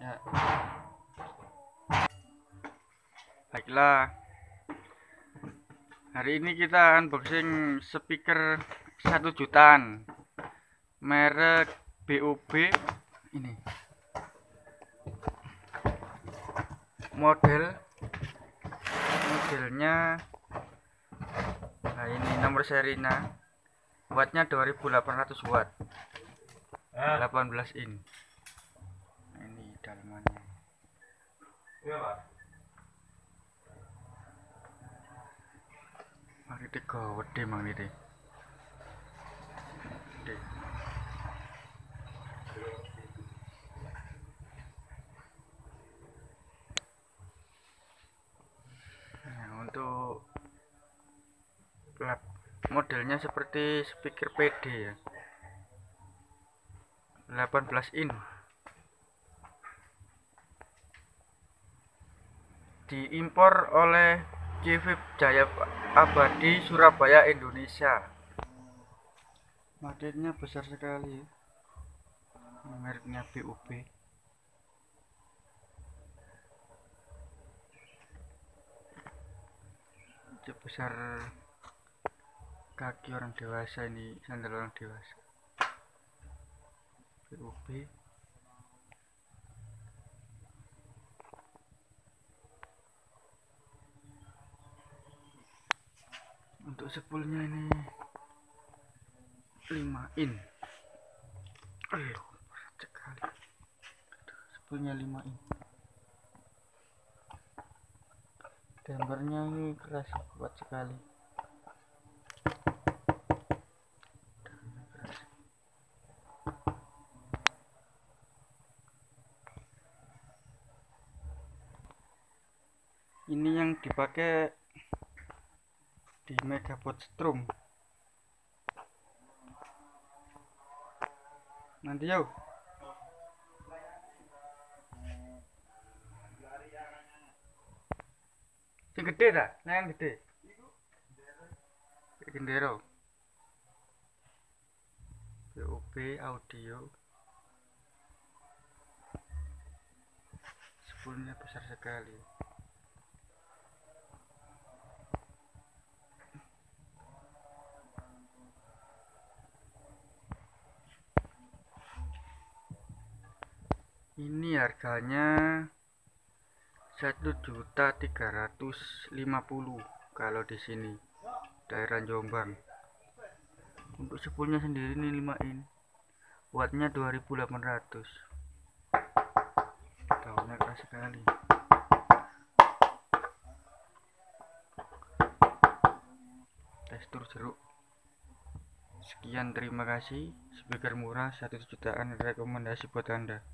ya. Baiklah. Hari ini kita unboxing speaker satu jutaan. Merek BOB ini. Model. Modelnya. Nah ini nomor serinya. Wattnya 2800 watt. 18 in nah, ini dalamannya mari tiga gede ini Gede. Nah, modelnya seperti speaker PD ya. 18 in diimpor oleh Civip Jaya Abadi Surabaya Indonesia. Modelnya besar sekali. Ya. mereknya BUB sebesar kaki orang dewasa ini sandal orang dewasa. BUB untuk sepulnya ini. 5 in aduh berat sekali sepulnya 5 in gambarnya ini keras kuat sekali. Ini yang dipakai di Megapod Strom nanti yuk. Yang gede dah nah yang gede. Gendero. POB audio. Sepuluhnya besar sekali ini harganya satu juta tiga ratus lima puluh kalau di sini daerah Jombang. Untuk sepulnya sendiri ini 5 in wattnya 2800 daunnya keras sekali. Tekstur jeruk. Sekian terima kasih. Speaker murah satu jutaan rekomendasi buat anda